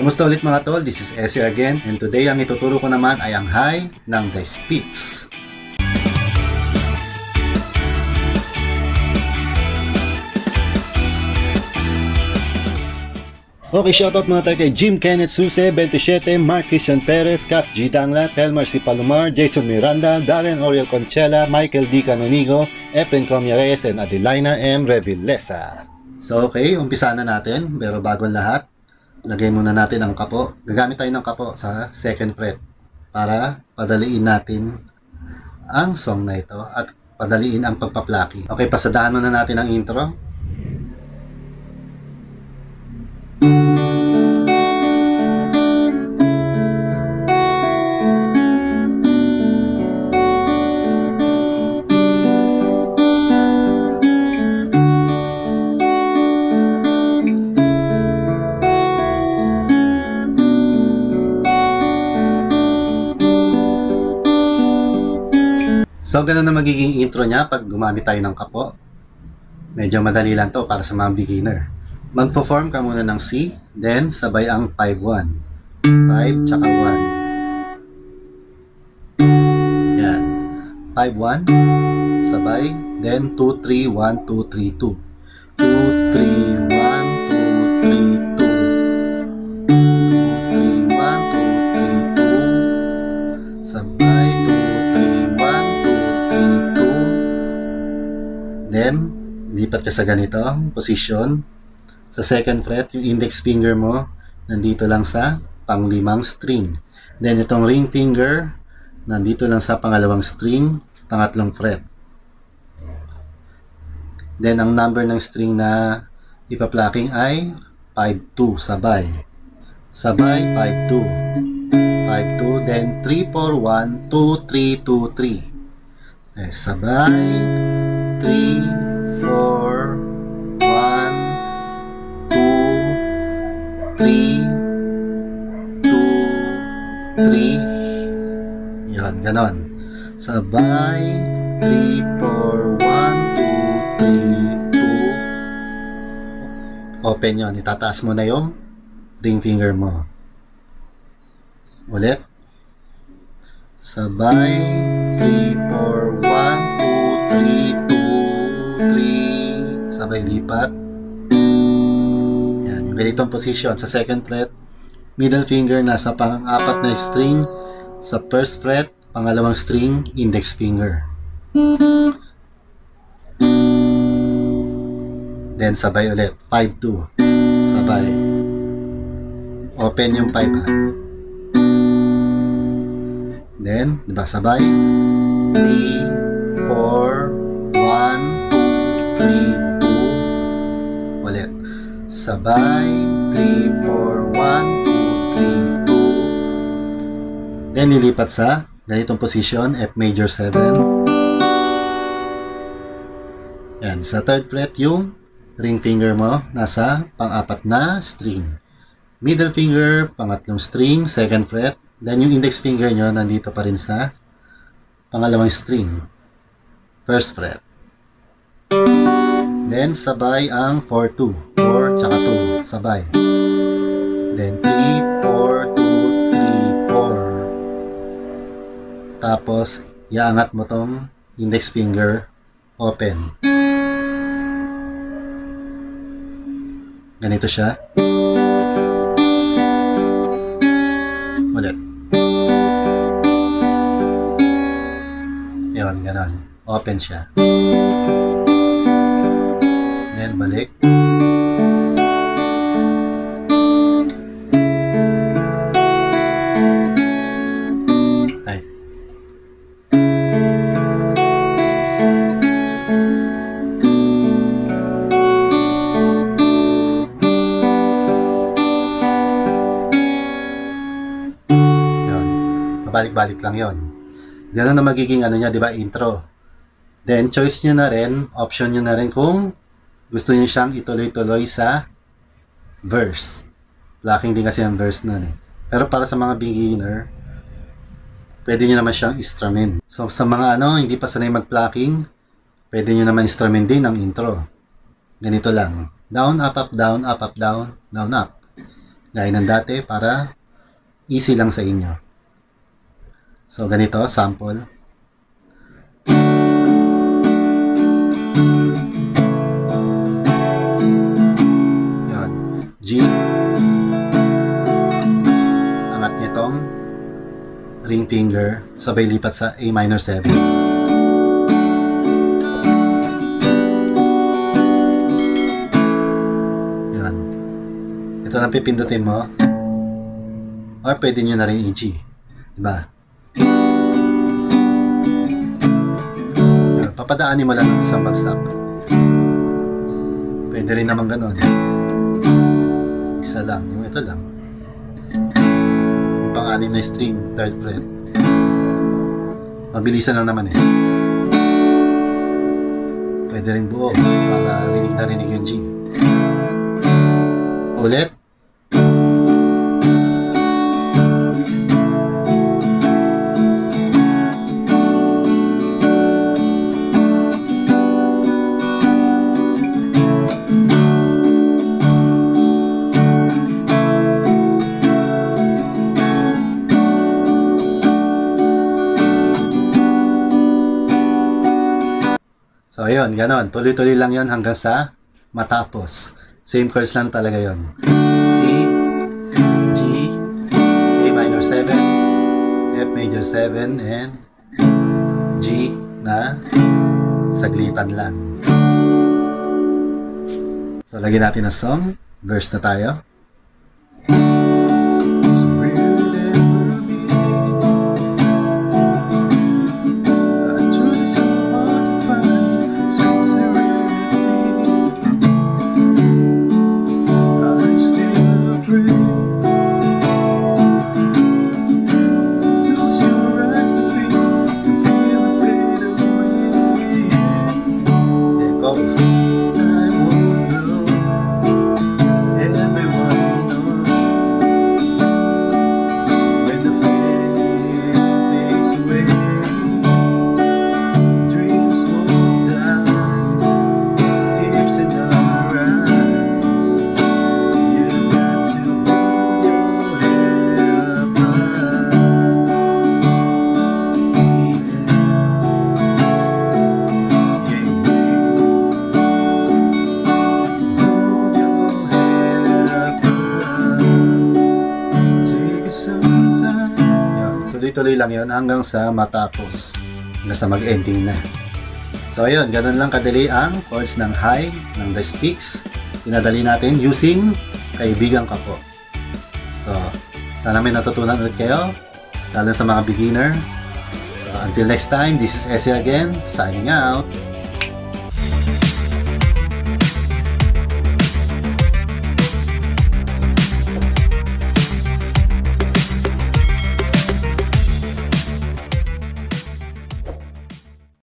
Kamusta ulit mga tol? This is Essie again and today ang ituturo ko naman ay ang high ng The Speaks. Okay, shoutout mga tayo kay Jim Kenneth Suse, 27, Mark Christian Perez, Cap G. Dangla, Telmar C. Palomar, Jason Miranda, Darren Oriel Conchela, Michael D. Canonigo, Efren Comia Reyes, and Adelina M. Revilesa. So okay, umpisa na natin, pero bago lahat, lagay muna natin ang kapo. Gagamit tayo ng kapo sa second fret para padaliin natin ang song na ito at padaliin ang pagpaplaki. Okay, pasadahan muna natin ang intro. So, ganun na magiging intro niya pag gumamit tayo ng kapo. Medyo madali lang to para sa mga beginner. Mag-perform ka muna ng C, then sabay ang 5-1. 5 tsaka 1. Yan. 5-1, sabay, then 2-3-1, 2-3-2. 2-3-1, 2-3-2. 2-3-1, 2-3-2. Sabay, 2-3-1, 2-3-2. Lipat ka sa ganito, position. Sa second fret, yung index finger mo, nandito lang sa panglimang string. Then, itong ring finger, nandito lang sa pangalawang string, pangatlong fret. Then, ang number ng string na ipa-plucking ay 5-2, sabay. Sabay, 5-2. 5-2, then 3-4-1, 2-3-2-3. Eh, sabay, 3, 4, 3, 2, 3. Yan, ganon. Sabay, 3, 4, 1, 2, 3, 2. Open yon Itataas mo na yung ring finger mo. Ulit. Sabay, 3, 4, 1, 2, 3, 2, 3. Sabay lipat ganitong position. Sa second fret middle finger nasa pang-apat na string. Sa first fret pangalawang string index finger. Then sabay ulit. 5-2 sabay. Open yung 5 ha? Then diba sabay? 3 4 Sabay, 3, 4, 1, 2, 3, 2. Then, lilipat sa ganitong position, F major 7. Yan, sa third fret yung ring finger mo nasa pang-apat na string. Middle finger, pangatlong string, second fret. Then, yung index finger nyo nandito pa rin sa pangalawang string. First fret. Then, sabay ang 4-2. 4, tsaka 2. Sabay. Then, 3, 4, 2, 3, 4. Tapos, iangat mo tong index finger open. Ganito siya. Ulit. Yun, ganon. Open siya. Balik. Ay. Yun. Pabalik-balik lang yon. Ganun na magiging ano niya, di ba, intro. Then, choice nyo na rin, option nyo na rin kung gusto niyo siyang ituloy-tuloy sa verse. Lacking din kasi ang verse nun eh. Pero para sa mga beginner, pwede nyo naman siyang instrument. So sa mga ano, hindi pa sanay mag-plucking, pwede nyo naman instrument din ang intro. Ganito lang. Down, up, up, down, up, up, down, down, up. gaya ng dati para easy lang sa inyo. So, ganito, sample. Ring finger, sabay lipat sa A minor 7. Yan. Ito lang pipindutin mo. Or pwede nyo na rin i-G. Diba? Yan. Papadaanin mo lang ng isang bagsak. Pwede rin naman ganun. Isa lang. Yung ito lang. Pang-anim na string, third fret. Mabilisan lang naman eh. Pwede rin buo para rinig na rinig yung G. Ulit. Ayun, ganon. Tuloy-tuloy lang yon hanggang sa matapos. Same chords lang talaga yon. C, G, A minor 7, F major 7, and G na saglitan lang. So, lagyan natin ng song. Verse na tayo. Tuloy-tuloy lang yon hanggang sa matapos. Hanggang sa mag-ending na. So ayun, ganun lang kadali ang chords ng high, ng the speaks. Pinadali natin using kaibigan ka po. So, sana may natutunan ulit kayo, lalo sa mga beginner. So, until next time, this is Essie again, signing out.